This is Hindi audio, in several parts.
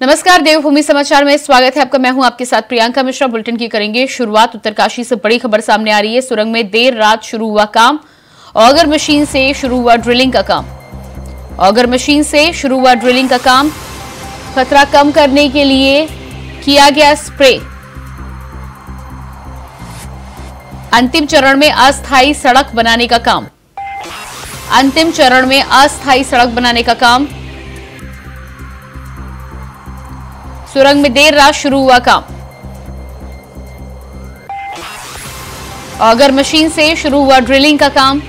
नमस्कार, देवभूमि समाचार में स्वागत है आपका। मैं हूँ आपके साथ प्रियंका मिश्रा। बुलेटिन की करेंगे शुरुआत। उत्तरकाशी से बड़ी खबर सामने आ रही है। सुरंग में देर रात शुरू हुआ काम। ऑगर मशीन से शुरू हुआ ड्रिलिंग का काम। ऑगर मशीन से शुरू हुआ ड्रिलिंग का काम। खतरा कम करने के लिए किया गया स्प्रे। अंतिम चरण में अस्थायी सड़क बनाने का काम। अंतिम चरण में अस्थायी सड़क बनाने का काम। सुरंग में देर रात शुरू हुआ काम। ऑगर मशीन से शुरू हुआ ड्रिलिंग का काम।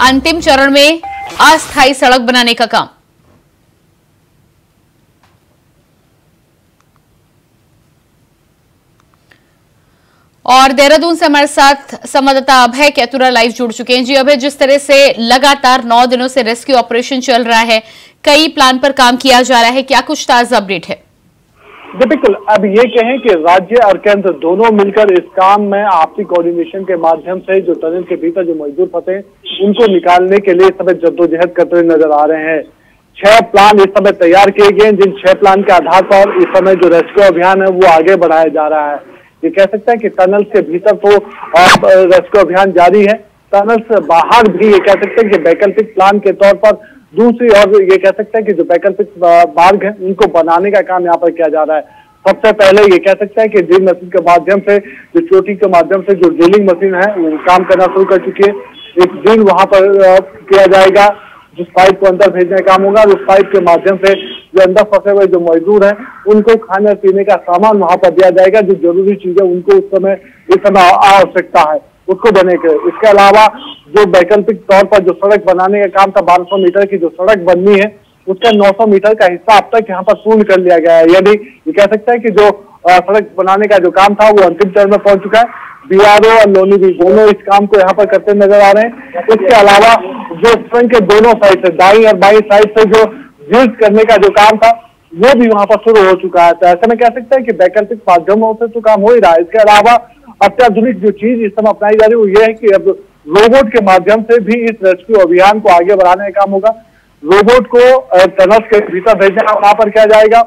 अंतिम चरण में अस्थायी सड़क बनाने का काम। और देहरादून से हमारे साथ संवाददाता अभय कैतुरा लाइव जुड़ चुके हैं। जी अभय, जिस तरह से लगातार नौ दिनों से रेस्क्यू ऑपरेशन चल रहा है, कई प्लान पर काम किया जा रहा है, क्या कुछ ताज़ा अपडेट है? जी, बिल्कुल। अब ये कहें कि राज्य और केंद्र दोनों मिलकर इस काम में आपसी कोऑर्डिनेशन के माध्यम से जो टनल के भीतर जो मजदूर फंसे, उनको निकालने के लिए समय जद्दोजहद करते हुए नज़र आ रहे हैं। छह प्लान इस समय तैयार किए गए हैं। जिन छह प्लान के आधार पर इस समय जो रेस्क्यू अभियान है, वो आगे बढ़ाया जा रहा है। ये कह सकते हैं कि टनल के भीतर तो रेस्क्यू अभियान जारी है। टनल से बाहर भी ये कह सकते हैं कि वैकल्पिक प्लान के तौर पर दूसरी और ये कह सकते हैं कि जो वैकल्पिक मार्ग है उनको बनाने का काम यहाँ पर किया जा रहा है। सबसे पहले ये कह सकते हैं कि ड्रिल मशीन के माध्यम से, जो चोटी के माध्यम से जो ड्रिलिंग मशीन है, वो काम करना शुरू कर चुकी है। एक ड्रिल वहाँ पर किया जाएगा, जिस पाइप को अंदर भेजने का काम होगा, उस पाइप के माध्यम से जो अंदर फंसे हुए जो मजदूर हैं, उनको खाने पीने का सामान वहाँ पर दिया जाएगा, जो ज़रूरी चीज़ें उनको उस समय, इस समय आवश्यकता है, उसको बने के। इसके अलावा जो वैकल्पिक तौर पर जो सड़क बनाने का काम था, बारह मीटर की जो सड़क बननी है, उसका 900 मीटर का हिस्सा अब तक यहाँ पर पूर्ण कर लिया गया है। यानी ये कह सकते हैं कि जो सड़क बनाने का जो काम था, वो अंतिम चरण में पहुँच चुका है। बीआरओ और लोनी भी दोनों इस काम को यहाँ पर करते नज़र आ रहे हैं। इसके अलावा जो सुरंग के दोनों साइड से, दाई और बाई साइड से जो यूज़ करने का जो काम था, वो भी वहाँ पर शुरू हो चुका है। तो ऐसे में कह सकते हैं कि वैकल्पिक माध्यमों से तो काम हो ही रहा है। इसके अलावा अत्याधुनिक जो चीज़ इस समय अपनाई जा रही है, वो ये है कि अब रोबोट के माध्यम से भी इस रेस्क्यू अभियान को आगे बढ़ाने का काम होगा। रोबोट को टनल के भीतर भेजना वहाँ पर किया जाएगा।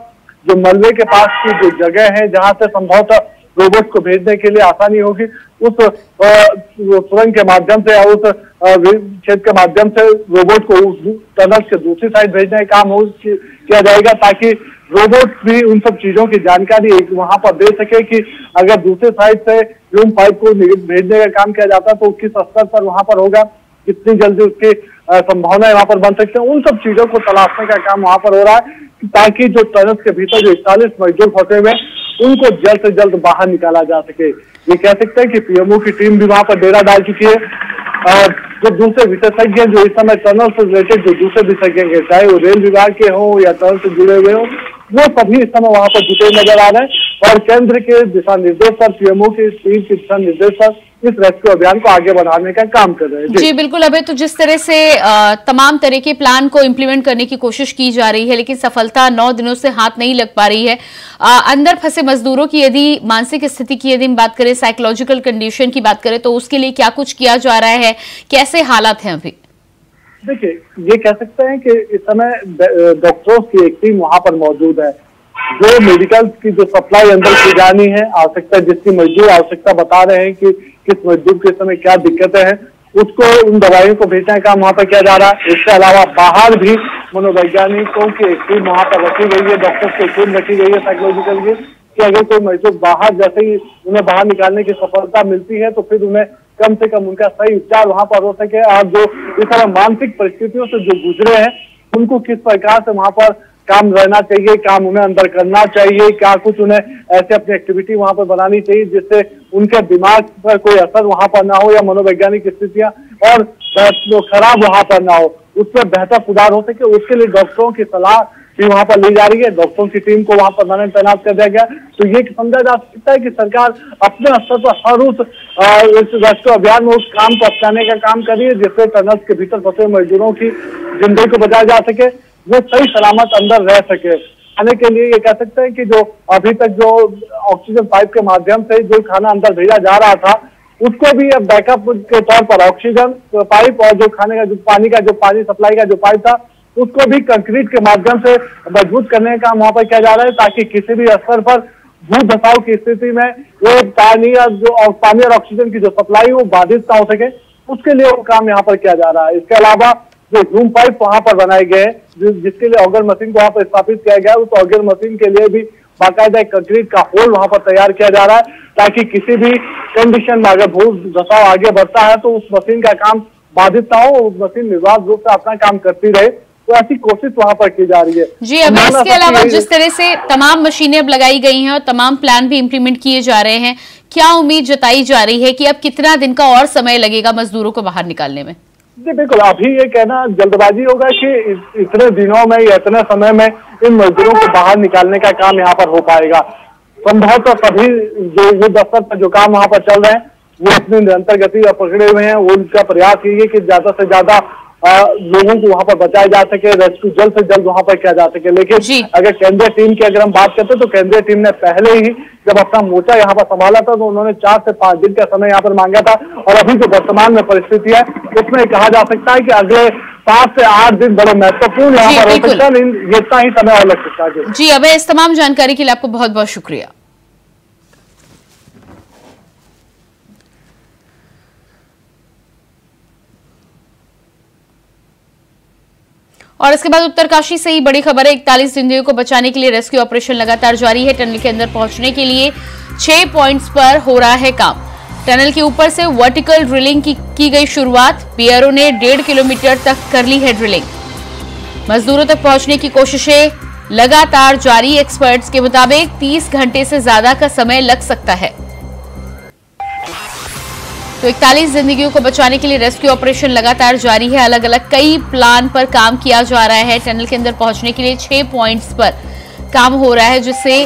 जो मलबे के पास की जो जगह है, जहाँ से संभवतः रोबोट को भेजने के लिए आसानी होगी। उस सुरंग के माध्यम से या उस क्षेत्र के माध्यम से रोबोट को टनल के दूसरी साइड भेजने का काम हो किया जाएगा ताकि रोबोट भी उन सब चीज़ों की जानकारी वहाँ पर दे सके कि अगर दूसरे साइड से ह्यूम पाइप को भेजने का काम किया जाता है तो किस स्तर पर वहाँ पर होगा, कितनी जल्दी उसकी संभावनाएँ वहाँ पर बन सकती है। उन सब चीज़ों को तलाशने का काम वहाँ पर हो रहा है ताकि जो टनल के भीतर जो इकतालीस मजदूर फंसे हुए उनको जल्द से जल्द बाहर निकाला जा सके। ये कह सकते हैं कि पीएमओ की टीम भी वहाँ पर डेरा डाल चुकी है। और जो दूसरे विशेषज्ञ जो इस समय टनल से रिलेटेड जो दूसरे विशेषज्ञ हैं, चाहे वो रेल विभाग के हों या टनल से जुड़े हुए हों, वो सभी इस समय वहाँ पर जुटे नज़र आ रहे हैं। और केंद्र के दिशा निर्देश पर, पीएमओ की टीम के दिशा निर्देश पर इस रेस्क्यू अभियान को आगे बढ़ाने का काम कर रहे हैं। जी, जी बिल्कुल। अभी तो जिस तरह से तमाम तरह के प्लान को इम्प्लीमेंट करने की कोशिश की जा रही है लेकिन सफलता नौ दिनों से हाथ नहीं लग पा रही है। आ, अंदर फंसे मजदूरों की यदि मानसिक स्थिति की यदि हम बात करें साइकोलॉजिकल कंडीशन की बात करें तो उसके लिए क्या कुछ किया जा रहा है? कैसे हालात हैं अभी? देखिए ये कह सकते हैं कि इस समय डॉक्टरों की एक टीम वहाँ पर मौजूद है। जो मेडिकल की जो सप्लाई अंदर की जानी है, आवश्यकता जिसकी मजदूर आवश्यकता बता रहे हैं कि किस मजदूर के समय क्या दिक्कतें हैं, उसको उन दवाइयों को भेजने का वहाँ पर किया जा रहा है। इसके अलावा बाहर भी मनोवैज्ञानिकों की एक टीम वहाँ पर रखी गई है डॉक्टर्स की टीम रखी गई है साइकोलॉजिकल की, कि अगर कोई मजदूर बाहर जैसे ही उन्हें बाहर निकालने की सफलता मिलती है तो फिर उन्हें कम से कम उनका सही उपचार वहाँ पर हो सके। और जो इस तरह मानसिक परिस्थितियों से जो गुजरे हैं, उनको किस प्रकार से वहाँ पर काम रहना चाहिए, काम उन्हें अंदर करना चाहिए, क्या कुछ उन्हें ऐसे अपनी एक्टिविटी वहाँ पर बनानी चाहिए जिससे उनके दिमाग पर कोई असर वहाँ पर ना हो या मनोवैज्ञानिक स्थितियाँ और खराब वहाँ पर ना हो। उसमें बेहतर सुधार हो सके, उसके लिए डॉक्टरों की सलाह भी वहाँ पर ली जा रही है। डॉक्टरों की टीम को वहाँ पर मैंने तैनात कर दिया गया। तो ये समझा जा सकता है कि सरकार अपने स्तर पर हर उस इस अभियान में उस काम को अपनाने का काम कर रही है जिससे टनल के भीतर फंसे मजदूरों की ज़िंदगी को बचाया जा सके। वो सही सलामत अंदर रह सके। खाने के लिए ये कह सकते हैं कि जो अभी तक जो ऑक्सीजन पाइप के माध्यम से जो खाना अंदर भेजा जा रहा था, उसको भी अब बैकअप के तौर पर ऑक्सीजन पाइप और जो खाने का, जो पानी का, जो पानी सप्लाई का जो पाइप था, उसको भी कंक्रीट के माध्यम से मज़बूत करने का काम वहाँ पर किया जा रहा है ताकि किसी भी स्तर पर भू धसाव की स्थिति में वो पानी या जो पानी और ऑक्सीजन की जो सप्लाई वो बाधित ना हो सके। उसके लिए वो काम यहाँ पर किया जा रहा है। इसके अलावा जो जूम पाइप वहाँ पर बनाए गए जिस, जिसके लिए ऑगर मशीन को वहाँ पर स्थापित किया गया उस ऑगर मशीन के लिए भी बाकायदा एक कंक्रीट का होल वहाँ पर तैयार किया जा रहा है ताकि किसी भी कंडीशन में अगर भू धसाव आगे बढ़ता है तो उस मशीन का काम बाधित ना हो उस मशीन निर्वाध रूप से अपना काम करती रहे। तो ऐसी कोशिश वहाँ पर की जा रही है। जी अब इसके अलावा जिस तरह से तमाम मशीनें अब लगाई गई हैं और तमाम प्लान भी इम्प्लीमेंट किए जा रहे हैं क्या उम्मीद जताई जा रही है कि अब कितना दिन का और समय लगेगा मजदूरों को बाहर निकालने में? जी, बिल्कुल अभी ये कहना, जल्दबाजी होगा कि इतने दिनों में या इतने समय में इन मजदूरों को बाहर निकालने का काम यहाँ पर हो पाएगा। संभवतः तो सभी जो युद्ध स्तर पर जो काम वहाँ पर चल रहे हैं, वो अपनी निरंतर गति पकड़े हुए हैं, वो उनका प्रयास यही है कि ज़्यादा से ज़्यादा लोगों को वहाँ पर बचाया जा सके रेस्क्यू जल्द से जल्द वहाँ पर किया जा सके। लेकिन अगर केंद्रीय टीम की अगर हम बात करते तो केंद्रीय टीम ने पहले ही जब अपना मोर्चा यहाँ पर संभाला था तो उन्होंने चार से पाँच दिन का समय यहाँ पर मांगा था। और अभी जो वर्तमान में परिस्थिति है उसमें कहा जा सकता है कि अगले सात से आठ दिन बड़े महत्वपूर्ण यहाँ पर हो सकता है इतना ही समय और लग सकता है। जी अब इस तमाम जानकारी के लिए आपको बहुत बहुत शुक्रिया। और इसके बाद उत्तरकाशी से ही बड़ी खबर है इकतालीस जिंदगियों को बचाने के लिए रेस्क्यू ऑपरेशन लगातार जारी है। टनल के अंदर पहुँचने के लिए छह पॉइंट्स पर हो रहा है काम। टनल के ऊपर से वर्टिकल ड्रिलिंग की, की गई शुरुआत। बीआरओ ने डेढ़ किलोमीटर तक कर ली है ड्रिलिंग मजदूरों तक पहुँचने की कोशिशें लगातार जारी। एक्सपर्ट्स के मुताबिक 30 घंटे से ज़्यादा का समय लग सकता है। तो इकतालीस जिंदगियों को बचाने के लिए रेस्क्यू ऑपरेशन लगातार जारी है। अलग अलग कई प्लान पर काम किया जा रहा है। टनल के अंदर पहुँचने के लिए छह पॉइंट्स पर काम हो रहा है, जिससे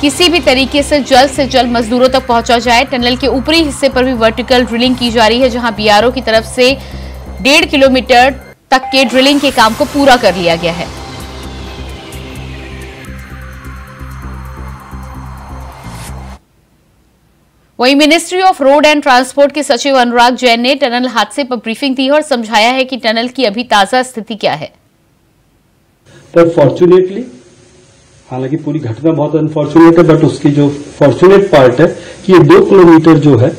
किसी भी तरीके से जल्द से जल्द मजदूरों तक पहुँचा जाए। टनल के ऊपरी हिस्से पर भी वर्टिकल ड्रिलिंग की जा रही है, जहाँ बीआरओ की तरफ़ से डेढ़ किलोमीटर तक के ड्रिलिंग के काम को पूरा कर लिया गया है। वहीं ministry of road and transport के सचिव अनुराग जैन ने टनल हादसे पर ब्रीफिंग दी और समझाया है कि टनल की अभी ताज़ा स्थिति क्या है। पर फॉर्चुनेटली हालाँकि पूरी घटना बहुत अनफॉर्चुनेट है बट उसकी जो फॉर्चुनेट पार्ट है कि ये दो किलोमीटर जो है,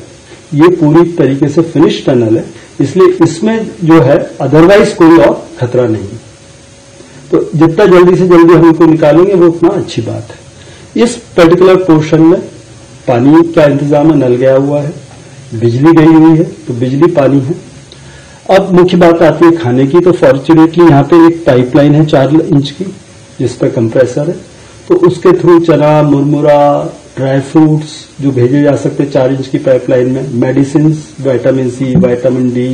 ये पूरी तरीके से फिनिश टनल है, इसलिए इसमें जो है अदरवाइज़ कोई और खतरा नहीं। तो जितना जल्दी से जल्दी हम इनको निकालेंगे, वो उतना अच्छी बात है। इस पर्टिकुलर पोर्शन में पानी का इंतज़ाम नल गया हुआ है, बिजली गई हुई है तो बिजली पानी है। अब मुख्य बात आती है खाने की तो फॉर्चुनेटली यहाँ पे एक पाइपलाइन है चार इंच की, जिस पर कंप्रेसर है। तो उसके थ्रू चना, मुरमुरा ड्राई फ्रूट्स जो भेजे जा सकते चार इंच की पाइपलाइन में medicine vitamin C vitamin D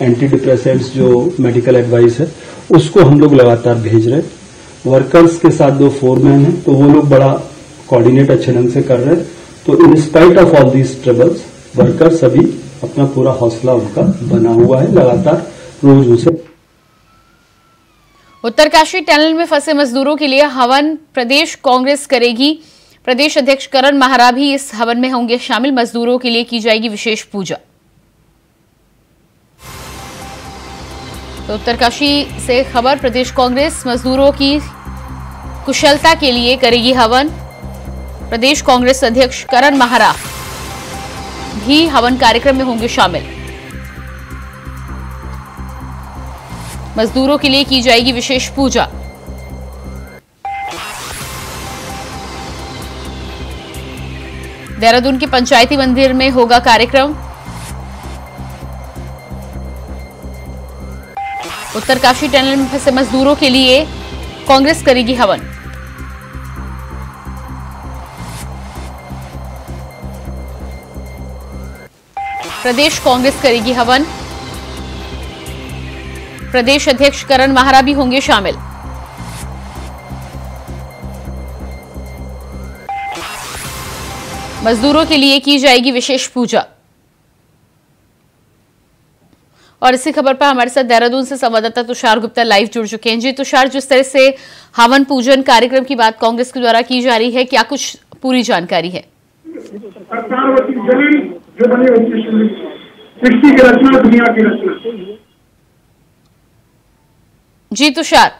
anti depressants जो मेडिकल एडवाइस है, उसको हम लोग लगातार भेज रहे हैं। वर्कर्स के साथ दो फोरमैन है तो वो लोग बड़ा कोऑर्डिनेट अच्छे ढंग से कर रहे हैं। तो in spite of all these troubles worker सभी अपना पूरा हौसला उनका बना हुआ है, लगातार रोज उसे उत्तरकाशी टनल में फंसे मजदूरों के लिए हवन प्रदेश कांग्रेस करेगी। प्रदेश अध्यक्ष करण महारा भी इस हवन में होंगे शामिल। मजदूरों के लिए की जाएगी विशेष पूजा। तो उत्तरकाशी से खबर, प्रदेश कांग्रेस मजदूरों की कुशलता के लिए करेगी हवन। प्रदेश कांग्रेस अध्यक्ष करण महारा भी हवन कार्यक्रम में होंगे शामिल। मजदूरों के लिए की जाएगी विशेष पूजा। देहरादून के पंचायती मंदिर में होगा कार्यक्रम। उत्तरकाशी टनल में फंसे मजदूरों के लिए कांग्रेस करेगी हवन। प्रदेश कांग्रेस करेगी हवन। प्रदेश अध्यक्ष करण महारा भी होंगे शामिल। मजदूरों के लिए की जाएगी विशेष पूजा। और इसी खबर पर हमारे साथ देहरादून से संवाददाता तुषार गुप्ता लाइव जुड़ चुके हैं। जी, तुषार, जिस तरह से हवन पूजन कार्यक्रम की बात कांग्रेस के द्वारा की जा रही है, क्या कुछ पूरी जानकारी है? जो बनी शिवलिंग सृष्टि की रचना, दुनिया की रचना। जी, तुषार।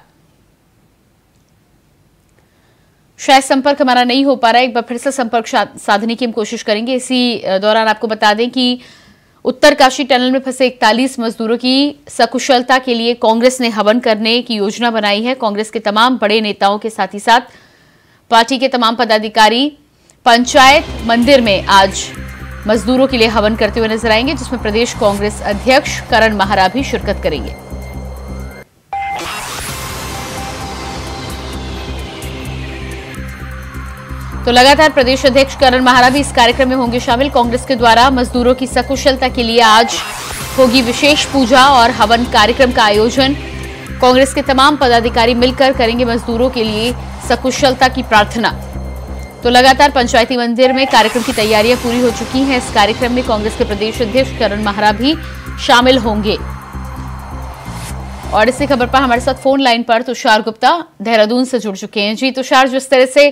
शायद संपर्क हमारा नहीं हो पा रहा है। एक बार फिर से संपर्क साधने की हम कोशिश करेंगे। इसी दौरान आपको बता दें कि उत्तरकाशी टनल में फंसे 41 मजदूरों की सकुशलता के लिए कांग्रेस ने हवन करने की योजना बनाई है। कांग्रेस के तमाम बड़े नेताओं के साथ ही साथ पार्टी के तमाम पदाधिकारी, पंचायत मंदिर में आज मजदूरों के लिए हवन करते हुए नज़र आएँगे, जिसमें प्रदेश कांग्रेस अध्यक्ष करण महारा भी शिरकत करेंगे। तो लगातार प्रदेश अध्यक्ष करण महारा भी इस कार्यक्रम में होंगे शामिल। कांग्रेस के द्वारा मजदूरों की सकुशलता के लिए आज होगी विशेष पूजा और हवन कार्यक्रम का आयोजन। कांग्रेस के तमाम पदाधिकारी मिलकर करेंगे मजदूरों के लिए सकुशलता की प्रार्थना। तो लगातार पंचायती मंदिर में कार्यक्रम की तैयारियाँ पूरी हो चुकी हैं। इस कार्यक्रम में कांग्रेस के प्रदेश अध्यक्ष करण महारा भी शामिल होंगे। और इसी खबर पर हमारे साथ फ़ोन लाइन पर तुषार गुप्ता देहरादून से जुड़ चुके हैं। जी तुषार जिस तरह से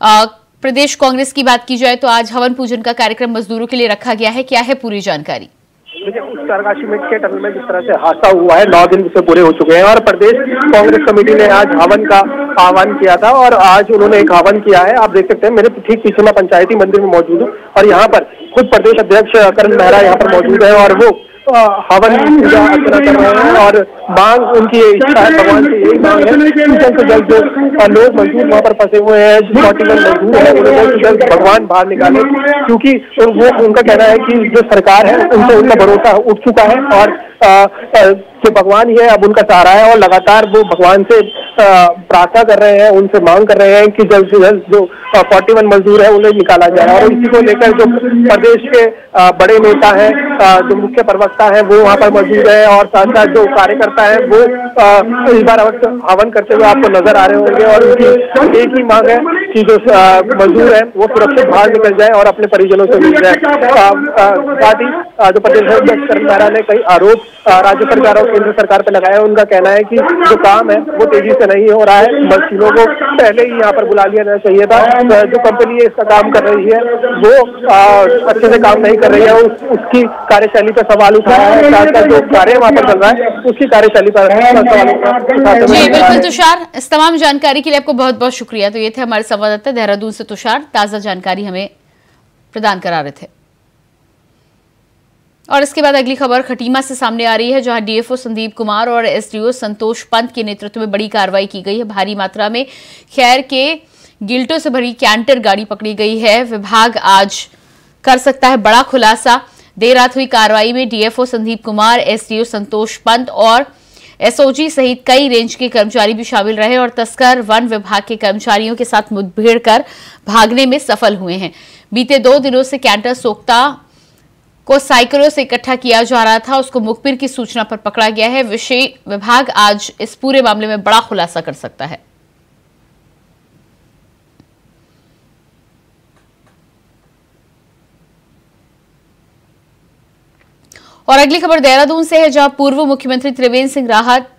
अ, प्रदेश कांग्रेस की बात की जाए तो आज हवन पूजन का कार्यक्रम मजदूरों के लिए रखा गया है। क्या है पूरी जानकारी? देखिए उत्तरकाशी के टनल में जिस तरह से हादसा हुआ है, नौ दिन उसे पूरे हो चुके हैं और प्रदेश कांग्रेस कमेटी ने आज हवन का आह्वान किया था और आज उन्होंने एक हवन किया है। आप देख सकते हैं, मेरे ठीक पीछे मैं पंचायती मंदिर में मौजूद हूँ और यहाँ पर खुद प्रदेश अध्यक्ष करण मेहरा यहाँ पर मौजूद है और वो हवन पूजा अर्चना कर रहे हैं और मांग उनकी इच्छा है भगवान से यही मांग है कि जल्द से जल्द जो लोग मजदूर वहाँ पर फंसे हुए हैं जो वन मजदूर है उन्हें जल्द से जल्द भगवान बाहर निकाले। क्योंकि वो उनका कहना है कि जो सरकार है उनसे उनका भरोसा उठ चुका है और जो भगवान ही है अब उनका सहारा है और लगातार वो भगवान से प्रार्थना कर रहे हैं, उनसे मांग कर रहे हैं कि जल्द से जल्द जो फोर्टी वन मजदूर है उन्हें निकाला जाए। और इसी को लेकर जो प्रदेश के बड़े नेता हैं जो मुख्य प्रवक्ता हैं, वो वहाँ पर मौजूद है और साथ साथ जो कार्यकर्ता है, वो इस बार हवन करते हुए आपको नज़र आ रहे होंगे और उनकी एक ही मांग है कि जो मजदूर है, वो सुरक्षित बाहर निकल जाए और अपने परिजनों से मिल जाए। साथ ही जो प्रदेश अध्यक्ष मेहरा ने कई आरोप राज्य सरकार केंद्र सरकार पर लगाया है उनका कहना है कि जो काम है वो तेज़ी से नहीं हो रहा है मशीनों को पहले ही यहाँ पर बुला लिया जाना चाहिए था। जो कंपनी है इसका काम कर रही है वो अ, अच्छे से काम नहीं कर रही है उस, उसकी कार्यशैली पर सवाल उठाया है साथ साथ जो कार्य वहाँ पर चल रहा है उसकी कार्यशैली पर सवाल उठा- आ बिल्कुल तुषार इस तमाम जानकारी के लिए आपको बहुत बहुत शुक्रिया। तो ये थे हमारे संवाददाता देहरादून से तुषार ताज़ा जानकारी हमें प्रदान करा रहे थे। और इसके बाद अगली खबर खटीमा से सामने आ रही है, जहाँ डीएफओ संदीप कुमार और एसडीओ संतोष पंत के नेतृत्व में बड़ी कार्रवाई की गई है। भारी मात्रा में खैर के गिल्टों से भरी कैंटर गाड़ी पकड़ी गई है। विभाग आज कर सकता है बड़ा खुलासा। देर रात हुई कार्रवाई में डीएफओ संदीप कुमार एसडीओ संतोष पंत और एसओजी सहित कई रेंज के कर्मचारी भी शामिल रहे और तस्कर वन विभाग के कर्मचारियों के साथ मुठभेड़ कर भागने में सफल हुए हैं। बीते दो दिनों से कैंटर सोक्ता को साइकिलों से इकट्ठा किया जा रहा था। उसको मुखबिर की सूचना पर पकड़ा गया है। विषय विभाग आज इस पूरे मामले में बड़ा खुलासा कर सकता है। और अगली खबर देहरादून से है, जहाँ पूर्व मुख्यमंत्री त्रिवेंद्र सिंह राहत,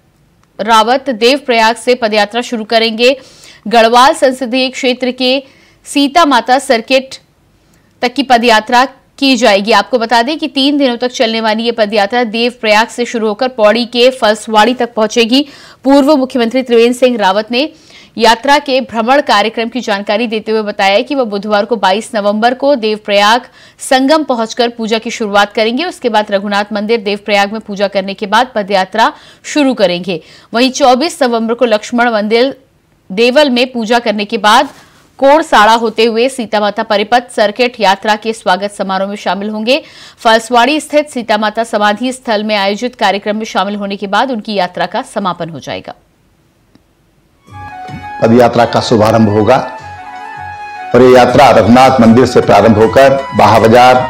रावत, देवप्रयाग से पदयात्रा शुरू करेंगे। गढ़वाल संसदीय क्षेत्र के सीता माता सर्किट तक की पदयात्रा की जाएगी। आपको बता दें कि तीन दिनों तक चलने वाली ये पदयात्रा देवप्रयाग से शुरू होकर पौड़ी के फलसवाड़ी तक पहुंचेगी। पूर्व मुख्यमंत्री त्रिवेंद्र सिंह रावत ने यात्रा के भ्रमण कार्यक्रम की जानकारी देते हुए बताया कि वह बुधवार को 22 नवंबर को देवप्रयाग संगम पहुंचकर पूजा की शुरुआत करेंगे। उसके बाद रघुनाथ मंदिर देवप्रयाग में पूजा करने के बाद पदयात्रा शुरू करेंगे। वहीं 24 नवंबर को लक्ष्मण मंदिर देवल में पूजा करने के बाद कोड़ साड़ा होते हुए सीता माता परिपथ सर्किट यात्रा के स्वागत समारोह में शामिल होंगे। फलसवाड़ी स्थित सीता माता समाधि स्थल में आयोजित कार्यक्रम में शामिल होने के बाद उनकी यात्रा का समापन हो जाएगा। पद यात्रा का शुभारंभ होगा और ये यात्रा रघुनाथ मंदिर से प्रारंभ होकर बाहा बाज़ार,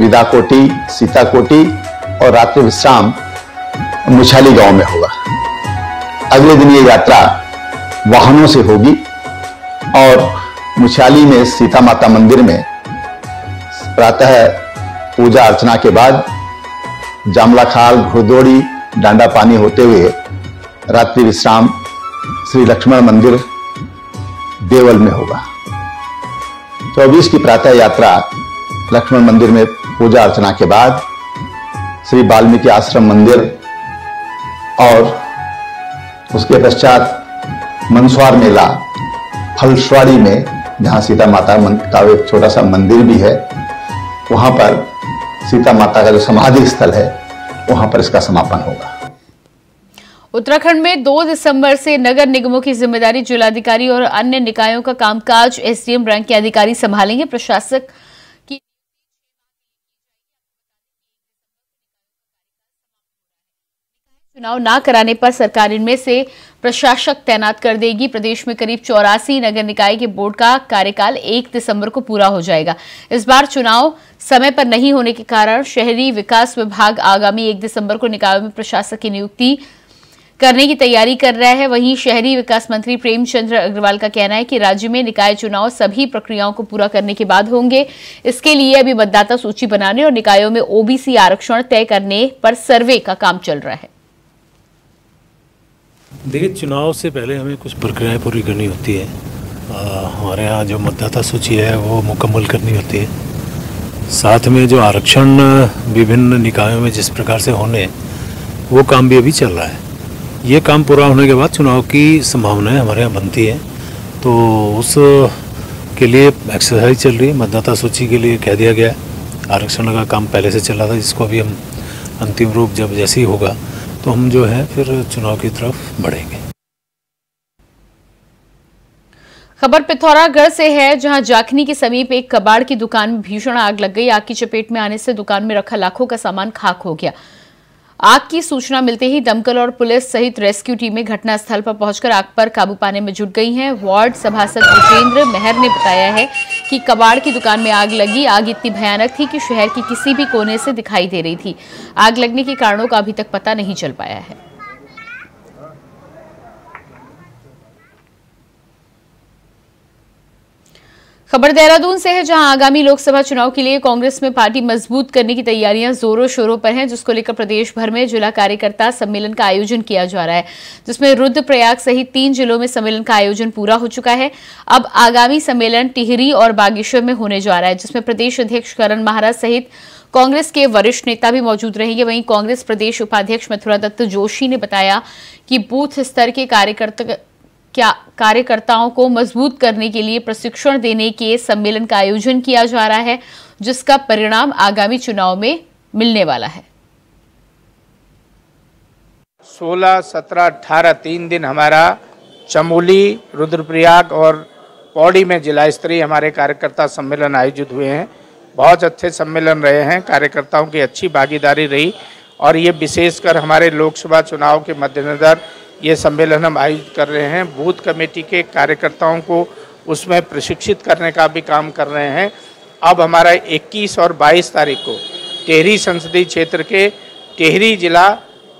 विदाकोटी, सीताकोटी और रात्रि विश्राम मुछाली गाँव में होगा। अगले दिन ये यात्रा वाहनों से होगी। और मुछाली में, सीता माता मंदिर में प्रातः पूजा अर्चना के बाद जामला खाल घुड़दौड़ी डांडा पानी होते हुए रात्रि विश्राम श्री लक्ष्मण मंदिर देवल में होगा। चौबीस की प्रातः यात्रा लक्ष्मण मंदिर में पूजा अर्चना के बाद श्री वाल्मीकि आश्रम मंदिर और उसके पश्चात मनसवार मेला फलसवाड़ी में, जहाँ सीता माता का एक छोटा सा मंदिर भी है, वहाँ पर सीता माता का जो समाधि स्थल है, वहाँ पर इसका समापन होगा। उत्तराखंड में 2 दिसंबर से नगर निगमों की ज़िम्मेदारी जिलाधिकारी और अन्य निकायों का कामकाज एसडीएम रैंक के अधिकारी संभालेंगे। प्रशासक चुनाव न कराने पर सरकार इनमें से प्रशासक तैनात कर देगी। प्रदेश में करीब चौरासी नगर निकाय के बोर्ड का कार्यकाल एक दिसंबर को पूरा हो जाएगा। इस बार चुनाव समय पर नहीं होने के कारण शहरी विकास विभाग आगामी एक दिसंबर को निकायों में प्रशासक की नियुक्ति करने की तैयारी कर रहा है। वहीं शहरी विकास मंत्री प्रेमचंद्र अग्रवाल का कहना है कि राज्य में निकाय चुनाव सभी प्रक्रियाओं को पूरा करने के बाद होंगे। इसके लिए अभी मतदाता सूची बनाने और निकायों में ओबीसी आरक्षण तय करने पर सर्वे का काम चल रहा है। देखिए, चुनाव से पहले हमें कुछ प्रक्रियाएँ पूरी करनी होती है। हमारे यहाँ जो मतदाता सूची है, वो मुकम्मल करनी होती है। साथ में जो आरक्षण, विभिन्न निकायों में जिस प्रकार से होने, वो काम भी अभी चल रहा है। ये काम पूरा होने के बाद चुनाव की संभावनाएँ हमारे यहाँ बनती है। तो उस के लिए एक्सरसाइज चल रही है। मतदाता सूची के लिए कह दिया गया है। आरक्षण का काम पहले से चल रहा था, जिसको अभी हम अंतिम रूप जब जैसे ही होगा तो हम जो है फिर चुनाव की तरफ़ बढ़ेंगे। खबर पिथौरागढ़ से है, जहाँ जाखनी के समीप एक कबाड़ की दुकान में भीषण आग लग गई। आग की चपेट में आने से दुकान में रखा लाखों का सामान खाक हो गया। आग की सूचना मिलते ही दमकल और पुलिस सहित रेस्क्यू टीमें घटनास्थल पर पहुंचकर आग पर काबू पाने में जुट गई हैं। वार्ड सभासद विजेंद्र मेहर ने बताया है कि कबाड़ की दुकान में आग लगी। आग इतनी भयानक थी कि शहर की किसी भी कोने से दिखाई दे रही थी। आग लगने के कारणों का अभी तक पता नहीं चल पाया है। खबर देहरादून से है, जहाँ आगामी लोकसभा चुनाव के लिए कांग्रेस में पार्टी मज़बूत करने की तैयारियाँ जोरों शोरों पर हैं, जिसको लेकर प्रदेश भर में जिला कार्यकर्ता सम्मेलन का आयोजन किया जा रहा है, जिसमें रुद्रप्रयाग सहित तीन जिलों में सम्मेलन का आयोजन पूरा हो चुका है। अब आगामी सम्मेलन टिहरी और बागेश्वर में होने जा रहा है, जिसमें प्रदेश अध्यक्ष करण महाराज सहित कांग्रेस के वरिष्ठ नेता भी मौजूद रहेंगे। वहीं कांग्रेस प्रदेश उपाध्यक्ष मथुरा दत्त जोशी ने बताया कि बूथ स्तर के कार्यकर्ता क्या कार्यकर्ताओं को मज़बूत करने के लिए प्रशिक्षण देने के सम्मेलन का आयोजन किया जा रहा है जिसका परिणाम आगामी चुनाव में मिलने वाला है। 16, 17, 18 तीन दिन हमारा चमोली रुद्रप्रयाग और पौड़ी में जिला स्तरीय हमारे कार्यकर्ता सम्मेलन आयोजित हुए हैं। बहुत अच्छे सम्मेलन रहे हैं कार्यकर्ताओं की अच्छी भागीदारी रही और ये विशेषकर हमारे लोकसभा चुनाव के मद्देनज़र ये सम्मेलन हम आयोजित कर रहे हैं। बूथ कमेटी के कार्यकर्ताओं को उसमें प्रशिक्षित करने का भी काम कर रहे हैं। अब हमारा 21 और 22 तारीख को टेहरी संसदीय क्षेत्र के टेहरी जिला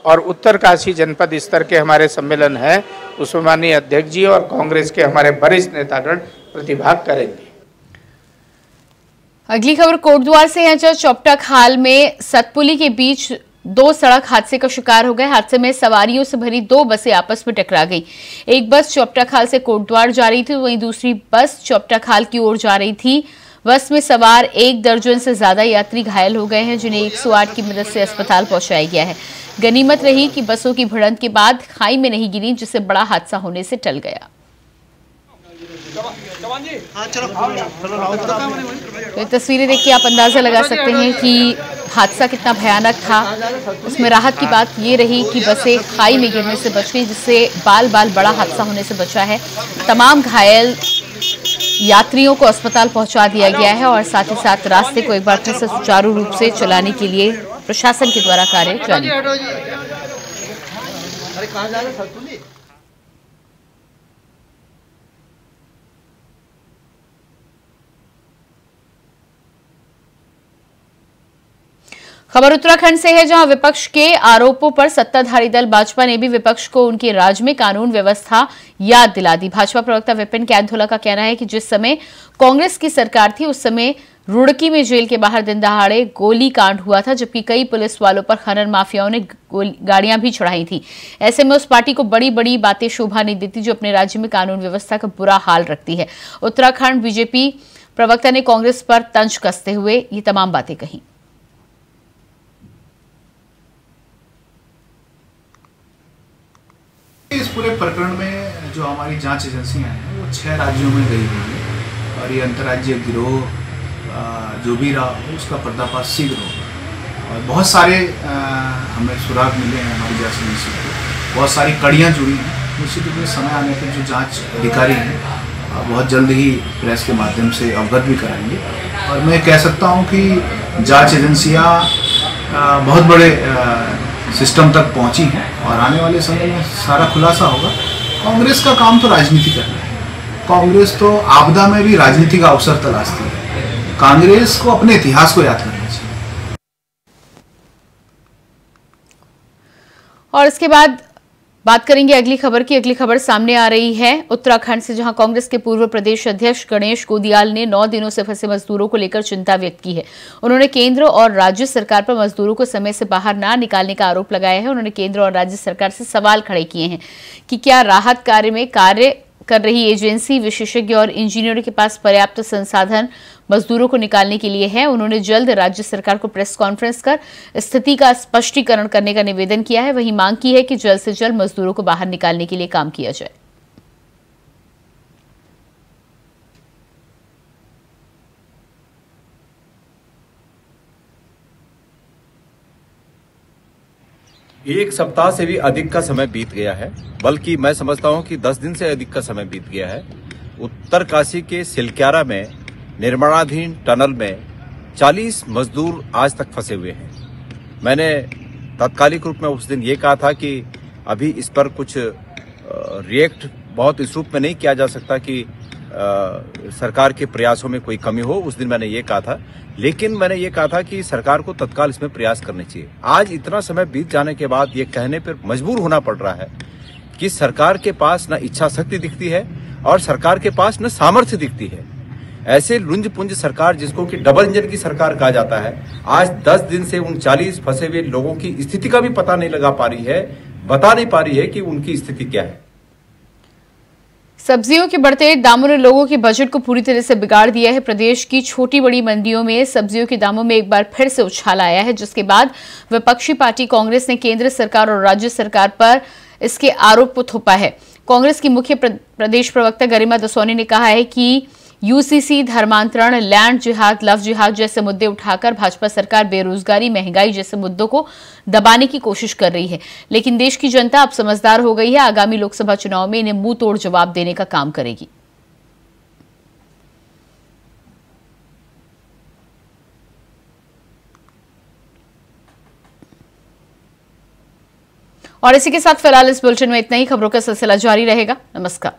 और उत्तरकाशी जनपद स्तर के हमारे सम्मेलन है। उसमें माननीय अध्यक्ष जी और कांग्रेस के हमारे वरिष्ठ नेतागण प्रतिभाग करेंगे। अगली खबर कोटद्वार से है जहाँ चौपटा खाल में सतपुली के बीच दो सड़क हादसे का शिकार हो गए। हादसे में सवारियों से भरी दो बसें आपस में टकरा गई। एक बस चौपटा खाल से कोटद्वार जा रही थी वहीं दूसरी बस चौपटा खाल की ओर जा रही थी। बस में सवार एक दर्जन से ज़्यादा यात्री घायल हो गए हैं जिन्हें 108 की मदद से अस्पताल पहुँचाया गया है। गनीमत रही कि बसों की भिड़ंत के बाद खाई में नहीं गिरी जिससे बड़ा हादसा होने से टल गया। तो तस्वीरें देख के आप अंदाज़ा लगा सकते हैं कि हादसा कितना भयानक था, उसमें राहत की बात ये रही कि बसें खाई में गिरने से बच गई, जिससे बाल बाल बड़ा हादसा होने से बचा है। तमाम घायल यात्रियों को अस्पताल पहुँचा दिया गया है और साथ ही साथ रास्ते को एक बार फिर से सुचारू रूप से चलाने के लिए प्रशासन के द्वारा कार्य जारी। खबर उत्तराखंड से है, जहाँ विपक्ष के आरोपों पर सत्ताधारी दल भाजपा ने भी विपक्ष को उनके राज्य में कानून व्यवस्था याद दिला दी। भाजपा प्रवक्ता विपिन कैंथोला का कहना है कि जिस समय कांग्रेस की सरकार थी, उस समय रुड़की में जेल के बाहर दिन दहाड़े गोली कांड हुआ था, जबकि कई पुलिस वालों पर खनन माफियाओं ने गाड़ियाँ भी चढ़ाई थी। ऐसे में उस पार्टी को बड़ी बड़ी बातें शोभा नहीं देती, जो अपने राज्य में कानून व्यवस्था का बुरा हाल रखती है। उत्तराखंड बीजेपी प्रवक्ता ने कांग्रेस पर तंज कसते हुए ये तमाम बातें कही। पूरे प्रकरण में जो हमारी जाँच एजेंसियाँ हैं, वो छह राज्यों में गई हुई हैं। और ये अंतर्राज्यीय गिरोह जो भी रहा, उसका पर्दाफाश शीघ्र होगा। और बहुत सारे हमें सुराग मिले हैं हमारी जाँच एजेंसी को। बहुत सारी कड़ियाँ जुड़ी हैं। निश्चित रूप में समय आने पर जो जाँच अधिकारी हैं बहुत जल्द ही प्रेस के माध्यम से अवगत भी कराएँगे। और मैं कह सकता हूँ कि जाँच एजेंसियाँ बहुत बड़े सिस्टम तक पहुँची है और आने वाले समय में सारा खुलासा होगा। कांग्रेस का काम तो राजनीति करना है। कांग्रेस तो आपदा में भी राजनीति का अवसर तलाशती है। कांग्रेस को अपने इतिहास को याद करना चाहिए। और इसके बाद बात करेंगे अगली खबर की। अगली खबर सामने आ रही है। उत्तराखंड से जहाँ कांग्रेस के पूर्व प्रदेश अध्यक्ष गणेश गोदियाल ने नौ दिनों से फंसे मजदूरों को लेकर चिंता व्यक्त की है। उन्होंने केंद्र और राज्य सरकार पर मजदूरों को समय से बाहर ना निकालने का आरोप लगाया है। उन्होंने केंद्र और राज्य सरकार से सवाल खड़े किए हैं कि क्या राहत कार्य में कार्य कर रही एजेंसी, विशेषज्ञ और इंजीनियरों के पास पर्याप्त संसाधन मजदूरों को निकालने के लिए है। उन्होंने जल्द राज्य सरकार को प्रेस कॉन्फ्रेंस कर स्थिति का स्पष्टीकरण करने का निवेदन किया है। वहीं मांग की है कि जल्द से जल्द मजदूरों को बाहर निकालने के लिए काम किया जाए। एक सप्ताह से भी अधिक का समय बीत गया है, बल्कि मैं समझता हूँ कि दस दिन से अधिक का समय बीत गया है। उत्तरकाशी के सिलक्यारा में, निर्माणाधीन टनल में 40 मजदूर आज तक फंसे हुए हैं। मैंने तात्कालिक रूप में उस दिन ये कहा था कि अभी इस पर कुछ रिएक्ट बहुत इस रूप में नहीं किया जा सकता कि सरकार के प्रयासों में कोई कमी हो, उस दिन मैंने ये कहा था। लेकिन मैंने ये कहा था कि सरकार को तत्काल इसमें प्रयास करने चाहिए। आज इतना समय बीत जाने के बाद ये कहने पर मजबूर होना पड़ रहा है कि सरकार के पास न इच्छा शक्ति दिखती है और सरकार के पास न सामर्थ्य दिखती है। ऐसे लुंज पुंज सरकार, जिसको कि डबल इंजन की सरकार कहा जाता है, आज दस दिन से उन चालीस फंसे हुए लोगों की स्थिति का भी पता नहीं लगा पा रही है, बता नहीं पा रही है कि उनकी स्थिति क्या है। सब्जियों के बढ़ते दामों ने लोगों के बजट को पूरी तरह से बिगाड़ दिया है। प्रदेश की छोटी बड़ी मंडियों में सब्जियों के दामों में एक बार फिर से उछाल आया है, जिसके बाद विपक्षी पार्टी कांग्रेस ने केंद्र सरकार और राज्य सरकार पर इसके आरोप को थोपा है। कांग्रेस की मुख्य प्रदेश प्रवक्ता गरिमा दसौनी ने कहा है कि यूसीसी धर्मांतरण, लैंड जिहाद, लव जिहाद जैसे मुद्दे उठाकर भाजपा सरकार बेरोजगारी, महँगाई जैसे मुद्दों को दबाने की कोशिश कर रही है। लेकिन देश की जनता अब समझदार हो गई है। आगामी लोकसभा चुनाव में इन्हें मुँह तोड़ जवाब देने का काम करेगी। और इसी के साथ फ़िलहाल इस बुलेटिन में इतना ही। खबरों का सिलसिला जारी रहेगा। नमस्कार।